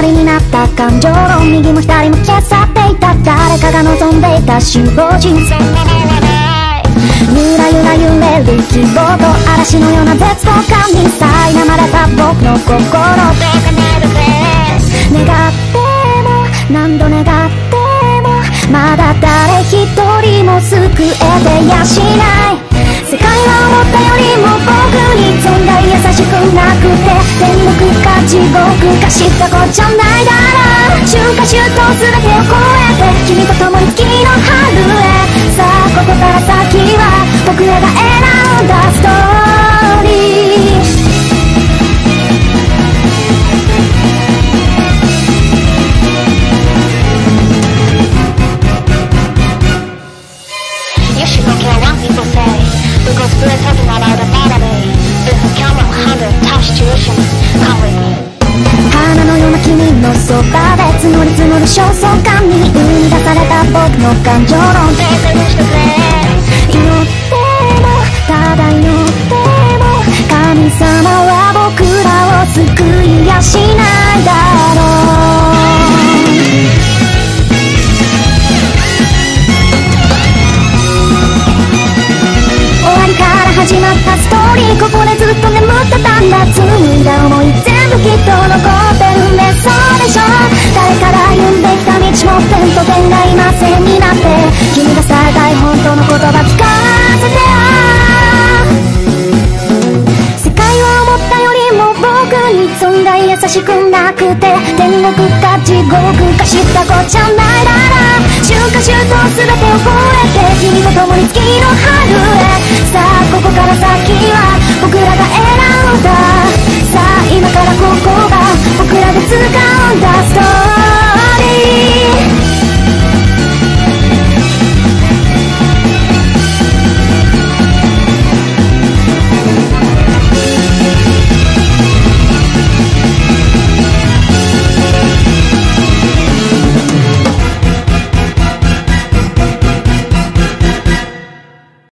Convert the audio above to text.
りになった。感情論右も左も消さっていた。誰かが望んでいた。死亡人生ゆらゆら揺れる希望と嵐のような絶望感に苛まれた。僕の心願っても何度願ってもまだ誰一人も救えてやしない天国か地獄か知ったこっちゃないだろう春夏秋冬全てを超えて君と共に月の春へさあここから先は僕らが選ぶそばで募り積もる焦燥感に生み出された僕の感情論で祈ってもただ祈っても神様は僕らを救いやしないだろうにそんな優しくなくて天国か地獄か知ったこっちゃないだろう春夏秋冬全てを超えて君と共に月の花